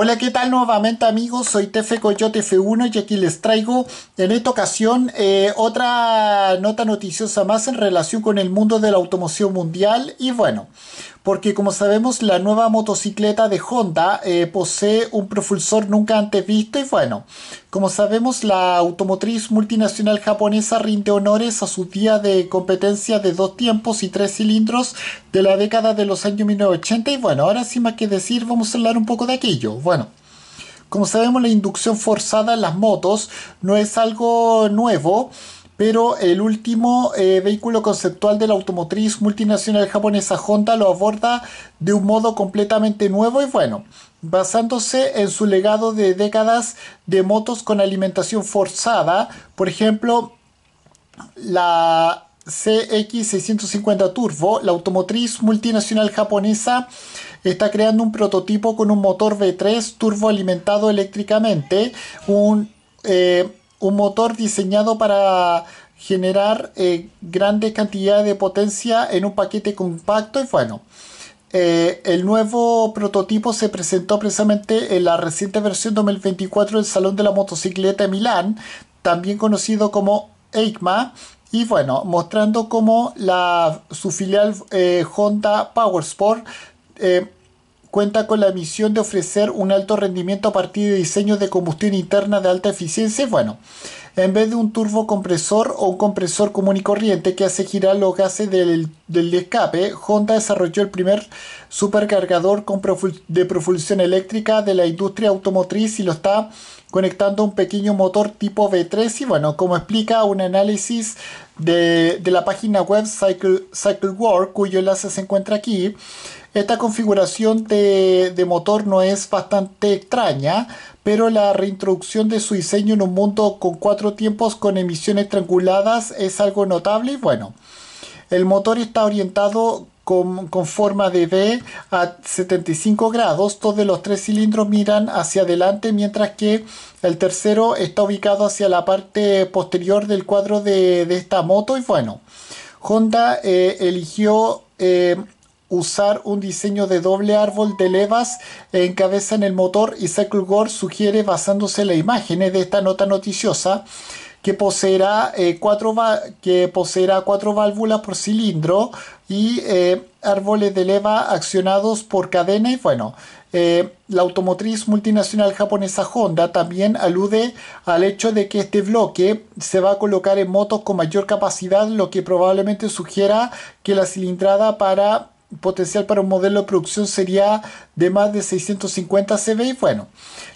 Hola, ¿qué tal nuevamente amigos? Soy Tefe Coyote F1 y aquí les traigo en esta ocasión eh, otra nota noticiosa más en relación con el mundo de la automoción mundial y bueno, porque como sabemos la nueva motocicleta de Honda eh, posee un propulsor nunca antes visto y bueno, como sabemos la automotriz multinacional japonesa rinde honores a su día de competencia de dos tiempos y tres cilindros de la década de los años 1980 y bueno, ahora sin más que decir vamos a hablar un poco de aquello. Bueno, como sabemos la inducción forzada en las motos no es algo nuevo pero el último eh, vehículo conceptual de la automotriz multinacional japonesa Honda lo aborda de un modo completamente nuevo y bueno, basándose en su legado de décadas de motos con alimentación forzada, por ejemplo, la CX650 Turbo, la automotriz multinacional japonesa está creando un prototipo con un motor V3 turbo alimentado eléctricamente, un eh, un motor diseñado para generar eh, grandes cantidades de potencia en un paquete compacto y bueno. Eh, el nuevo prototipo se presentó precisamente en la reciente versión 2024 del Salón de la Motocicleta de Milán, también conocido como EICMA, y bueno, mostrando cómo la, su filial eh, Honda Powersport cuenta con la misión de ofrecer un alto rendimiento a partir de diseños de combustión interna de alta eficiencia. Bueno, en vez de un turbocompresor o un compresor común y corriente que hace girar los gases del, escape, Honda desarrolló el primer supercargador de propulsión eléctrica de la industria automotriz y lo está conectando a un pequeño motor tipo V3 y bueno, como explica un análisis de, la página web Cycle, CycleWorld, cuyo enlace se encuentra aquí, esta configuración de, motor no es bastante extraña, pero la reintroducción de su diseño en un mundo con cuatro tiempos con emisiones trianguladas es algo notable y bueno. El motor está orientado con, forma de V a 75 grados. Todos los tres cilindros miran hacia adelante, mientras que el tercero está ubicado hacia la parte posterior del cuadro de, esta moto. Y bueno, Honda eh, eligió eh, usar un diseño de doble árbol de levas en cabeza en el motor y Cycle Gore sugiere basándose en las imágenes de esta nota noticiosa que poseerá, eh, cuatro, que poseerá cuatro válvulas por cilindro y eh, árboles de leva accionados por cadena. Y bueno eh, la automotriz multinacional japonesa Honda también alude al hecho de que este bloque se va a colocar en motos con mayor capacidad lo que probablemente sugiera que la cilindrada para potencial para un modelo de producción sería de más de 650 CV bueno,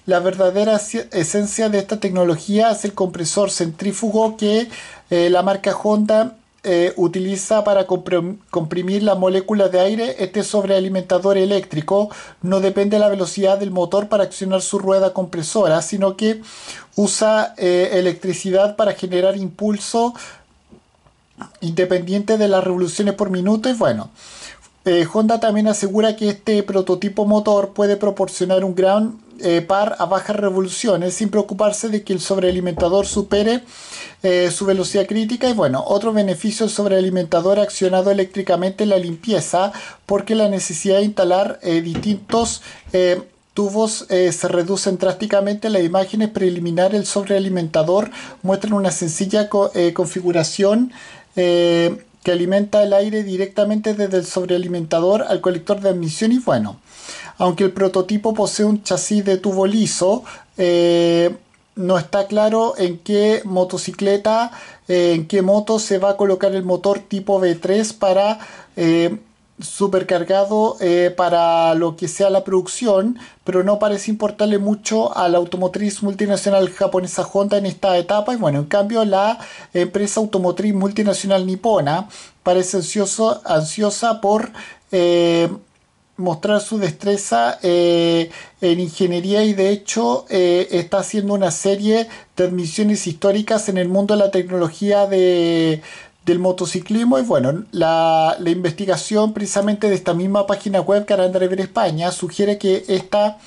la verdadera esencia de esta tecnología es el compresor centrífugo que eh, la marca Honda eh, utiliza para comprimir la molécula de aire. Este sobrealimentador eléctrico no depende de la velocidad del motor para accionar su rueda compresora, sino que usa eh, electricidad para generar impulso independiente de las revoluciones por minuto y bueno. Eh, Honda también asegura que este prototipo motor puede proporcionar un gran eh, par a bajas revoluciones sin preocuparse de que el sobrealimentador supere eh, su velocidad crítica y bueno, otro beneficio del sobrealimentador accionado eléctricamente la limpieza porque la necesidad de instalar distintos tubos se reducen drásticamente. Las imágenes preliminares del sobrealimentador muestran una sencilla configuración que alimenta el aire directamente desde el sobrealimentador al colector de admisión y bueno, aunque el prototipo posee un chasis de tubo liso, eh, no está claro en qué motocicleta, eh, en qué moto se va a colocar el motor tipo V3 para eh, supercargado eh, para lo que sea la producción, pero no parece importarle mucho a la automotriz multinacional japonesa Honda en esta etapa. Y bueno, en cambio la empresa automotriz multinacional nipona parece ansiosa por eh, mostrar su destreza eh, en ingeniería y de hecho está haciendo una serie de admisiones históricas en el mundo de la tecnología de del motociclismo y bueno, la, investigación precisamente de esta misma página web Car Driver España sugiere que esta,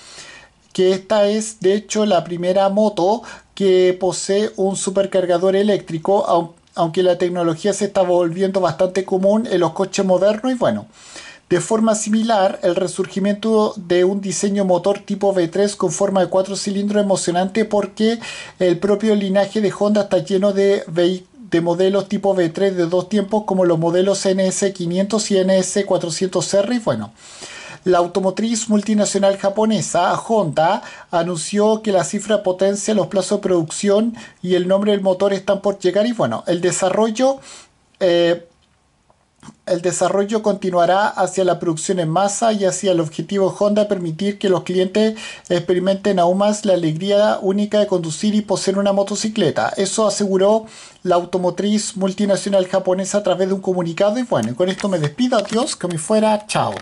que esta es de hecho la primera moto que posee un supercargador eléctrico, aunque la tecnología se está volviendo bastante común en los coches modernos y bueno, De forma similar, el resurgimiento de un diseño motor tipo V3 con forma de cuatro cilindros emocionante porque el propio linaje de Honda está lleno de, de modelos tipo V3 de dos tiempos como los modelos NS500 y NS400R y bueno. La automotriz multinacional japonesa Honda anunció que la cifra potencia, los plazos de producción y el nombre del motor están por llegar y bueno, el desarrollo eh, el desarrollo continuará hacia la producción en masa y hacia el objetivo Honda permitir que los clientes experimenten aún más la alegría única de conducir y poseer una motocicleta. Eso aseguró la automotriz multinacional japonesa a través de un comunicado y bueno, con esto me despido, adiós, que me fuera, chao.